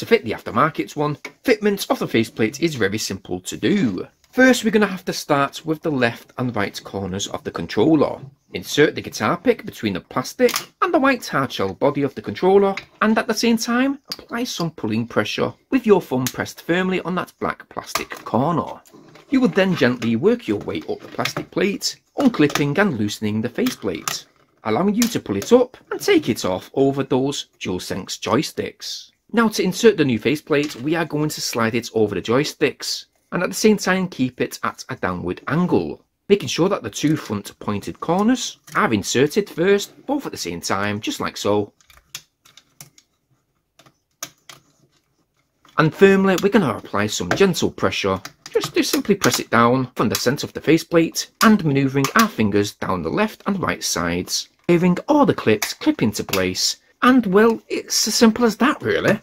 To fit the aftermarket one, fitment of the faceplate is very simple to do. First we're going to have to start with the left and right corners of the controller. Insert the guitar pick between the plastic and the white hardshell body of the controller and at the same time apply some pulling pressure with your thumb pressed firmly on that black plastic corner. You will then gently work your way up the plastic plate, unclipping and loosening the faceplate, allowing you to pull it up and take it off over those DualSense joysticks. Now to insert the new faceplate, we are going to slide it over the joysticks and at the same time keep it at a downward angle, making sure that the two front pointed corners are inserted first, both at the same time, just like so. And firmly, we're going to apply some gentle pressure just to simply press it down from the centre of the faceplate and manoeuvring our fingers down the left and right sides, having all the clips clip into place and well, it's as simple as that really.